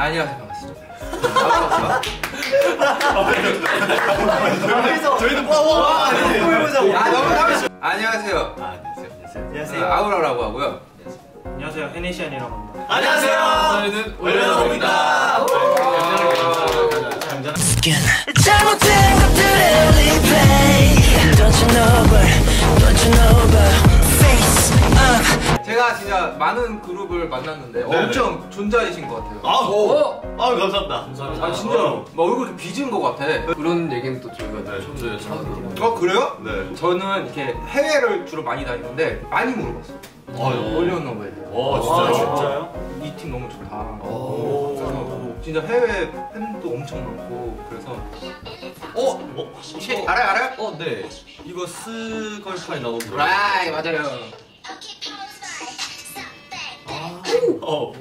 안녕하세요 반갑습니다. 저희도 와와. 아 잘했어. 안녕하세요. 아, 안녕하세요. 안녕하세요. 아우라라고 하고요. 안녕하세요 헤네시안이라고 합니다 안녕하세요. 저희는 올려놓습니다. 잘못된 것들을 replay 많은 그룹을 만났는데 엄청 존잘이신 것 같아요. 아, 오. 어? 아, 감사합니다. 아 진짜로 막 얼굴이 빚은 것 같아. 그런 얘기는 또 저희가 처음 들어요. 어 그래요? 네. 저는 이렇게 해외를 주로 많이 다니는데 많이 물어봤어요. 어, 올려놓은 거에 와, 아 진짜요? 진짜요? 이 팀 너무 좋다. 오. 진짜 해외 팬도 엄청 많고 그래서 어? 어? 혹시 알아요 알아요? 어, 네. 이거 스걸파에 나온 거. 라이 맞아요. 어.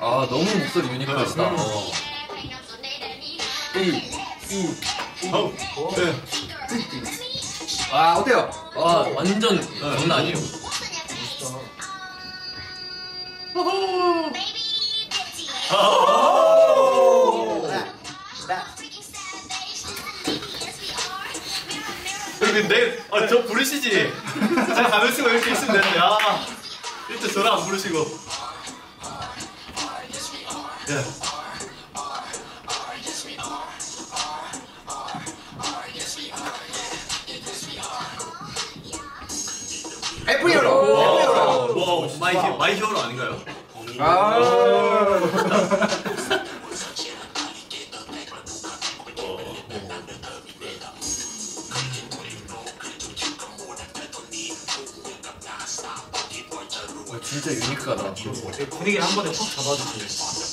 아 너무 목소리 유니크하시다. 어. 어. 네. 아 어때요? 와 완전 장난 아니에요. 근데 아, 저 부르시지. 제가 가면 쓰고 이렇게 있으면 되는데. 아. 일단 저를 안 부르시고. 예. F.HERO. 와, F.HERO. 와, my he- my hero 아닌가요? 아. 진짜 유니크하다. 분위기를 한 번에 확 잡아주세요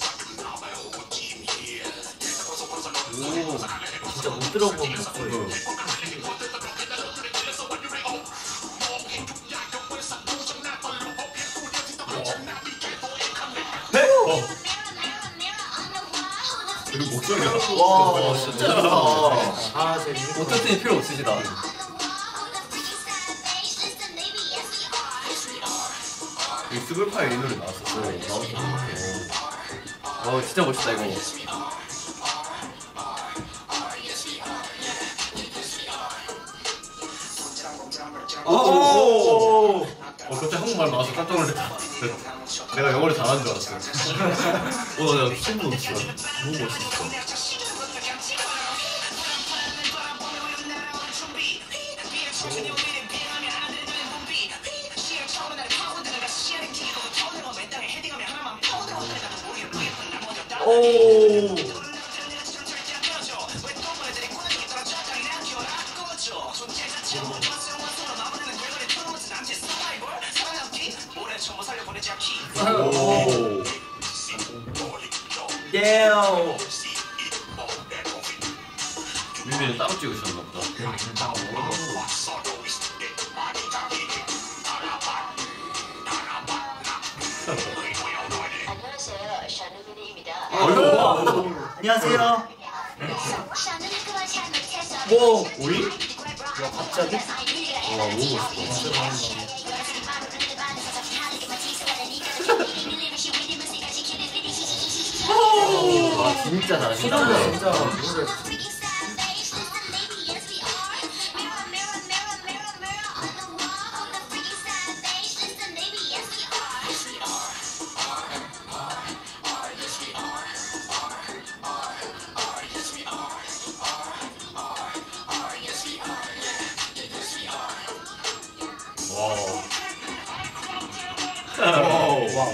오 진짜 못 들어본 목소리? 어. 그리고 목소리가 와 진짜 아제 유니크 오토튠이 필요 없으시다. 스글파에 이 노래 나왔었어요. 어 진짜 멋있다 이거. 오! 어, 갑자기 한국말 나와서 깜짝 놀랐다. 내가 영어를 잘하는 줄 알았어. 어, 나 소름 돋았어. 너무 멋있어. 오! 오! 예 뮤비는 따로 찍으셨나 보다. 안녕하세요 뭐? 오이? 갑자기? 와, 너무 멋있다. 와 진짜 잘하신다. 진짜 와.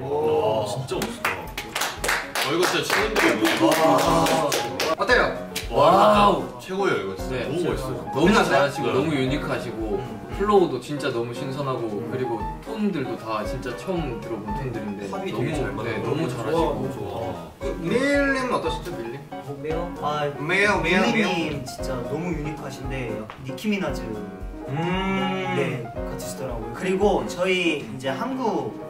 와. 와, 진짜 멋있다. 어, 이거 진짜 친구들이 어때요? Wow. 최고예요, 이거 진짜. 네. 너무 멋있어요. 너무 잘하시고 네. 너무 unique하시고 flow도 진짜 너무 신선하고 그리고 톤들도 다 진짜 처음 들어본 톤들인데 합이 너무 잘 맞아요. 네 너무 잘하시고 와. 그 MILLI님은 어떠시죠 밀 님? 매요? 아 매요 매요 매요. 진짜 너무 유니크하신데 니키 미나즈 음. 네 같으시더라고요. 그리고 저희 이제 한국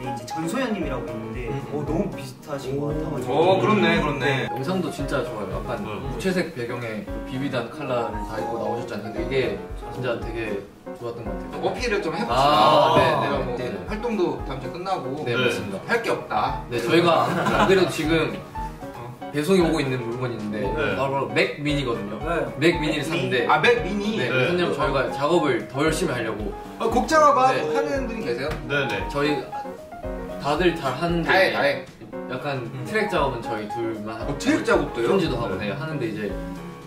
네, 이제 전소연님이라고 있는데 어, 너무 비슷하신 것 같아가지고. 어 그렇네 그렇네. 영상도 진짜 좋아요. 약간 음. 무채색 배경에 그 비비단 컬러를 다 입고 나오셨잖아요. 근데 이게 진짜 되게 좋았던 것 같아요. 어필을 좀 해봅시다. 아, 네, 네, 어, 네, 이제 네. 활동도 다음 주에 끝나고 네, 네. 맞습니다. 할 게 없다. 네, 저희가 안 그래도 지금 배송이 오고 있는 물건이 있는데 네. 바로 Mac mini거든요. 네. Mac mini를 샀는데 아 Mac mini. 네, 네. 선생님 저희가 작업을 더 열심히 하려고 어, 곡 작업하 네. 하는 분이 계세요? 네네. 저희 다들 잘 하는데 다해 다해. 약간 트랙 작업은 저희 둘만 하고 어, 트랙 작업도요? 편지도 하고 네. 네, 하는데 이제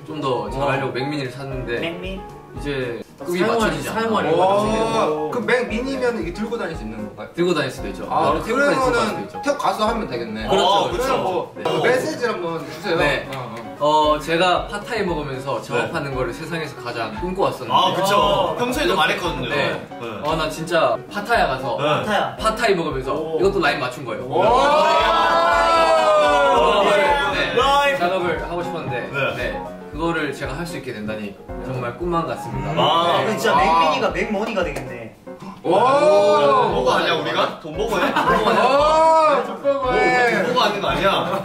좀 더 잘하려고 Mac mini를 샀는데 맥미. 이제 급이 맞춰지지. 사용하려고 오, 그 Mac mini면 이게 들고 다닐 수 있는 건가요? 들고 다닐 수도 있죠. 아, 수도 그러면은. 태국 가서 하면 되겠네. 그렇죠, 어, 그렇죠. 뭐 네. 어, 메시지 한번 주세요. 네. 어, 어. 어 제가 파타이 먹으면서 작업하는 거를 세상에서 가장 꿈꿔왔었는데 아 그쵸. 어. 평소에도 말했거든요. 네. 네. 어 나 진짜 파타야 가서 네. 타야. 파타이 먹으면서 오. 이것도 라인 맞춘 거예요. 된다니 정말 꿈만 같습니다. 아. 아, 진짜 아. 맥미니가 맥머니가 되겠네. 오! 돈 보고 아니야 우리가? 돈 보고 해? 오! 돈 족보고해. 보고 하는 거 아니야?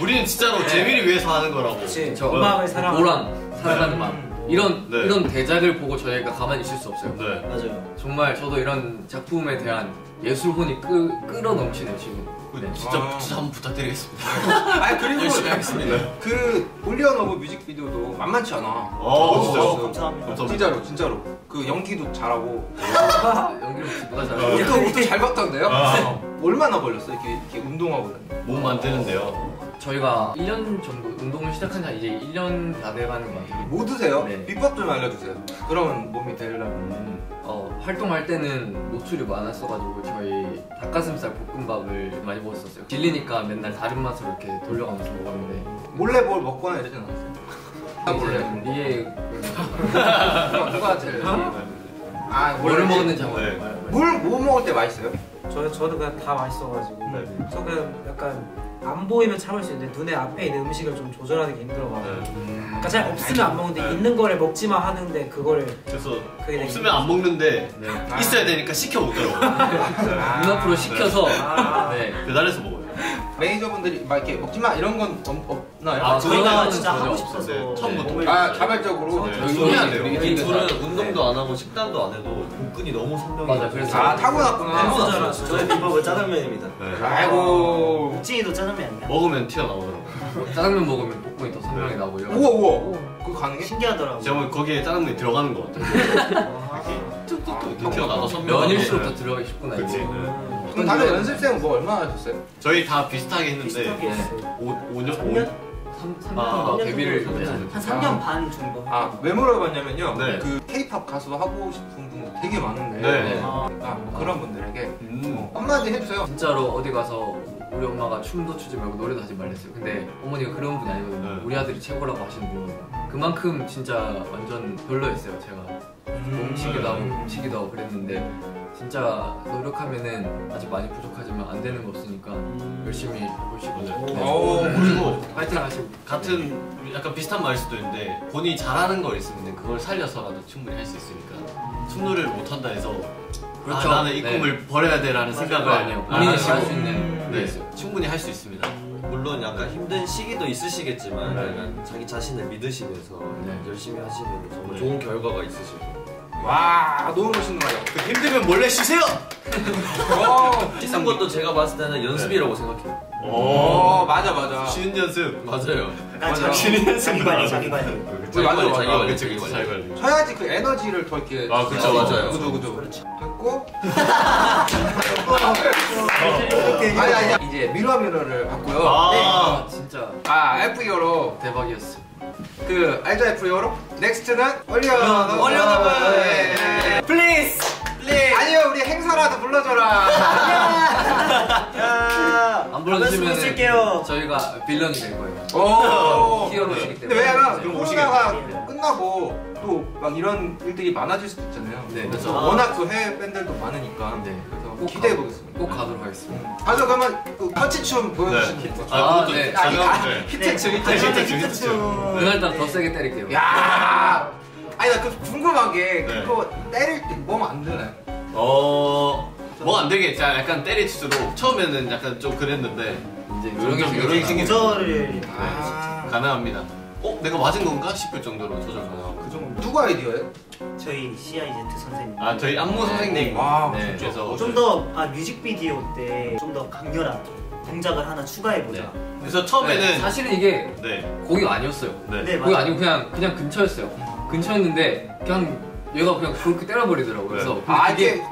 우리는 진짜로 재미를 위해서 하는 거라고. 그치. 저 음악을 사랑. 노랑 살아가는 마음 이런 네. 이런 대작을 보고 저희가 가만히 있을 수 없어요. 네. 맞아요. 정말 저도 이런 작품에 대한 예술혼이 끄, 끌어 넘치네요 지금. 네. 진짜 아. 진짜 한번 부탁드리겠습니다. 아니 그리고 열심히 하겠습니다. 그 OnlyOneOf 뮤직비디오도 만만치 않아. 어, 진짜. 어, 감사합니다. 감사합니다. 진짜로 진짜로 그 연기도 잘하고 연기를 누가 어. 잘해요? 옷도 옷도 잘 봤던데요? 아. 얼마나 걸렸어 이렇게 이렇게 운동하고? 몸 만드는데요. 저희가 1년 정도 운동을 시작한 지 이제 1년 다 돼가는 것 같아요. 뭐 드세요? 네. 비법 좀 알려주세요. 그런 몸이 되려면. 어, 활동할 때는 노출이 많았어가지고 저희 닭가슴살 볶음밥을 많이 먹었었어요. 질리니까 맨날 다른 맛으로 이렇게 돌려가면서 먹었는데 몰래 뭘 먹거나 이러진 않았어요. 아, 몰래. 리에 누가, 누가 제일 아 뭐를 몰래 먹었는지 한번 네. 물뭐 먹을 때 맛있어요? 저, 저도 그냥 다 맛있어가지고. 네. 저 그냥 약간 안 보이면 참을 수 있는데 눈에 앞에 있는 음식을 좀 조절하는 게 힘들어가지고. 네. 그러니까 잘 없으면 안 먹는데 네. 있는 거를 먹지만 하는데 그거를 그래서 그게 되게 없으면 안 먹는데 네. 있어야 되니까 시켜 먹더라고. 눈앞으로 시켜서 아. 네. 배달해서 먹어요. 매니저분들이 막 이렇게 먹지 마 이런 건 없, 없나요? 아, 저희가 진짜 하고. 싶어서 네, 처음부터. 몸을 아 자발적으로 네. 저희 우리 돼요. 우리 이 둘은 다- 운동도 안 하고 식단도 안 해도 복근이 너무 선명해. 맞아, 그래서- 아 타고났구나. 저의 비법은 짜장면입니다. 네. 아이고. 묵진이도 짜장면 아니야? 먹으면 튀어나오더라고. 짜장면 먹으면 볶음이 더 선명히 나고 이런 우와 우와. 그거 가능해? 신기하더라고. 제가 거기에 짜장면이 들어가는 것 같아요. 이렇게 튀어나와 선명하게. 면일수록 더 들어가기 쉽구나 그치. 그럼 다들 연습생 뭐 얼마나 하셨어요? 저희 다 비슷하게 했는데 비슷하게 했어요. 5, 5년? 3년? 3, 3년인가 아, 데뷔를 한 않았죠? 3년 반 정도. 아 왜 물어봤냐면요. 네. 그 K-팝 가수 하고 싶은 분 되게 많은데. 네. 아, 뭐 그런 분들에게 음. 한마디 해주세요. 진짜로 어디 가서 우리 엄마가 춤도 추지 말고 노래도 하지 말랬어요. 근데 어머니가 그런 분이 아니거든요. 네. 우리 아들이 최고라고 하시는 분이에요. 그만큼 진짜 완전 별로였어요. 제가 뭉치기도 하고 뭉치기도 하고 그랬는데 진짜 노력하면은 아직 많이 부족하지만 안 되는 거 없으니까 열심히 해보시고 네. 오, 그리고 파이팅 하시고 같은 약간 비슷한 말일 수도 있는데 본인이 잘하는 거 있으면 그걸 살려서라도 충분히 할 수 있으니까 춤노래를 못한다 해서 그렇죠. 아, 나는 이 네. 꿈을 버려야 돼라는 생각을 아니요. 안 본인이 하시고 할수 있는 네, 네. 충분히 할 수 있습니다. 물론 약간 힘든 시기도 있으시겠지만 네. 자기 자신을 믿으시면서 네. 열심히 하시면 정말 네. 좋은 결과가 있으실 거예요. 와 너무 멋있는 말이야. 그 힘들면 몰래 쉬세요. 어, 씻는 것도 제가 봤을 때는 연습이라고 생각해요. 어 맞아 맞아. 쉬는 연습. 맞아요. 맞아. 자기, 자기 관리, 자기 관리. 네, 맞아, 자기 맞아. 아, 그치, 자기 관리. 자기 관리. 쳐야지 그 에너지를 더 이렇게. 아, 그쵸, 어, 맞아요. 그죠 그죠. 그렇죠. 됐고. 아니 아니 이제 Mirror Mirror를 봤고요. 아, 진짜 아 F.HERO 대박이었어. 그 F.HERO? Next는 OnlyOneOf 네. Please! Please! 아니요 우리 행사라도 불러줘라. 야! 안 불러주시면 쓸게요. 저희가 villain이 될 거예요. 오. hero시기 때문에. 근데 왜냐면 네. 코로나가 끝나고 또 막 이런 일들이 많아질 수도 있잖아요. 네, 그래서 그렇죠. 워낙 또 해외 팬들도 많으니까. 네. 그래서 꼭 기대해 가- 보겠습니다. 꼭 가도록 하겠습니다. 가서 그러면 그 터치춤 보여주시면 네. 아, 네. 아, 히- 아, 네. 네. 히트츠 히트츠, 히트츠. 히트츠. 그날따라 더 세게 때릴게요. 야. 아니 나 그 궁금한 게 네. 그거 때릴 때몸안 드나요? 어, 뭐 안 되게 자 약간 때릴수록 처음에는 약간 좀 그랬는데 이제 요런 게 요런. 생각이 조절을 아, 가능합니다. 어 내가 맞은 건가 싶을 정도로 조절 가능. 그 정도. 누가 아이디어예요? 저희 CIZ 선생님. 아 저희 안무 선생님. 아, 네, 그래서 좀 더 아, 뮤직비디오 때 좀 더 강렬하게 동작을 하나 추가해 보자. 그래서 처음에는 네, 사실은 이게 네. 거기가 아니었어요. 네. 네, 거기 맞아요. 아니고 그냥 그냥 근처였어요. 근처였는데 그냥 얘가 그냥 그렇게 때려버리더라고요. 그래서 아, 이게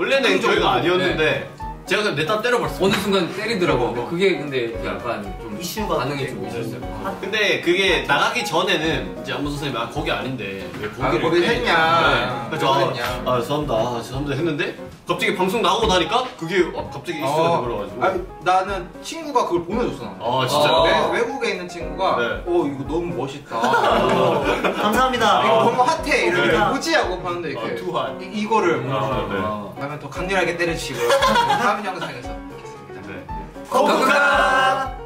원래는 긍정적으로. 저희가 아니었는데 제가 그냥 내다 때려버렸어. 어느 순간 때리더라고요. 어, 어. 그게 근데 약간 좀 이슈가 반응이. 좀 있었어요. 근데 그게 나가기 전에는 이제 안무 선생님이 아 거기 아닌데 왜 아, 거기를 거기 때리냐. 했냐. 네. 그래서 왜 아, 그랬냐. 아 죄송합니다 아, 죄송합니다 했는데 갑자기 방송 나가고 나니까 그게 어, 갑자기 이슈가 어, 돼버려가지고 아니, 나는 친구가 그걸 보내줬어. 나한테. 아 진짜요? 외, 외국에 있는 친구가 네. 어 이거 너무 멋있다. 어, 감사합니다. 이거 너무 핫해 이렇게 네. 뭐지 하고 봤는데 아, 이렇게 투핫. 이, 이거를 아, 네. 어. 그러면 더 강렬하게 때려주시고요. 다음 영상에서 뵙겠습니다. 네. 거북아!